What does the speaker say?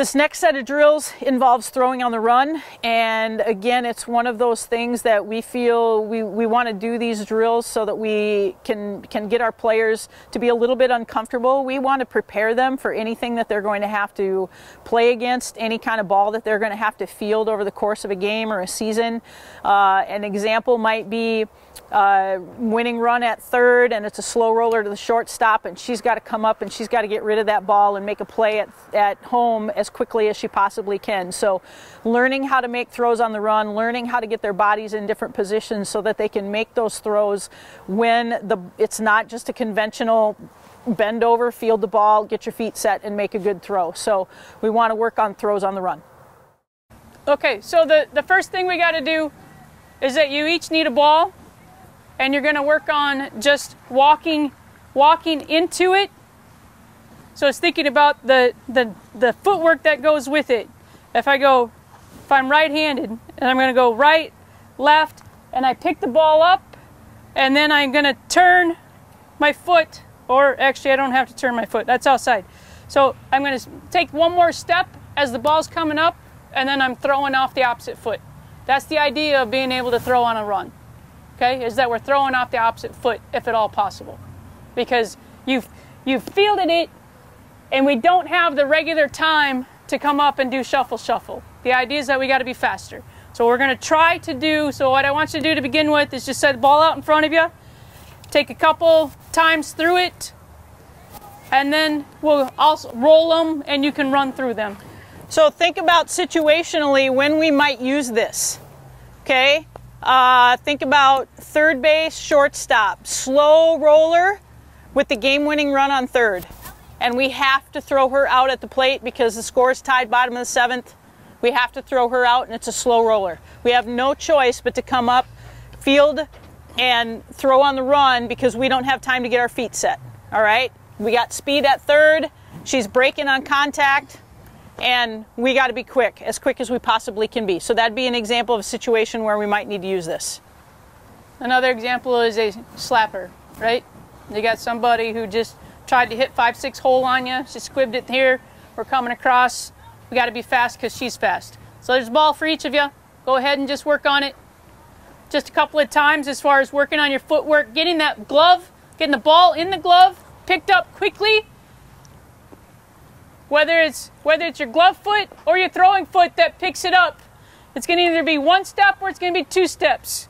This next set of drills involves throwing on the run. And again, it's one of those things that we feel we, we want to do these drills so that we can, can get our players to be a little bit uncomfortable. We want to prepare them for anything that they're going to have to play against, any kind of ball that they're going to have to field over the course of a game or a season. Uh, an example might be uh, winning run at third and it's a slow roller to the shortstop and she's got to come up and she's got to get rid of that ball and make a play at, at home as quickly as she possibly can. So learning how to make throws on the run, learning how to get their bodies in different positions so that they can make those throws when the it's not just a conventional bend over, field the ball, get your feet set and make a good throw. So we want to work on throws on the run. Okay, so the, the first thing we got to do is that you each need a ball and you're going to work on just walking walking into it so it's thinking about the, the the footwork that goes with it. If i go if i'm right-handed and i'm going to go right left and i pick the ball up and then i'm going to turn my foot or actually i don't have to turn my foot that's outside. So i'm going to take one more step as the ball's coming up and then i'm throwing off the opposite foot. That's the idea of being able to throw on a run okay, is that we're throwing off the opposite foot if at all possible. Because you've, you've fielded it and we don't have the regular time to come up and do shuffle shuffle. The idea is that we got to be faster. So we're going to try to do, so what I want you to do to begin with is just set the ball out in front of you, take a couple times through it, and then we'll also roll them and you can run through them. So think about situationally when we might use this. Okay? Uh, think about third base, shortstop, slow roller with the game winning run on third. And we have to throw her out at the plate because the score is tied bottom of the seventh. We have to throw her out and it's a slow roller. We have no choice but to come up, field, and throw on the run because we don't have time to get our feet set. All right? We got speed at third. She's breaking on contact and we got to be quick, as quick as we possibly can be. So that'd be an example of a situation where we might need to use this. Another example is a slapper, right? You got somebody who just tried to hit five, six hole on you. She squibbed it here. We're coming across. We got to be fast because she's fast. So there's a ball for each of you. Go ahead and just work on it. Just a couple of times as far as working on your footwork, getting that glove, getting the ball in the glove, picked up quickly, whether it's whether it's your glove foot or your throwing foot that picks it up. It's going to either be one step or it's going to be two steps.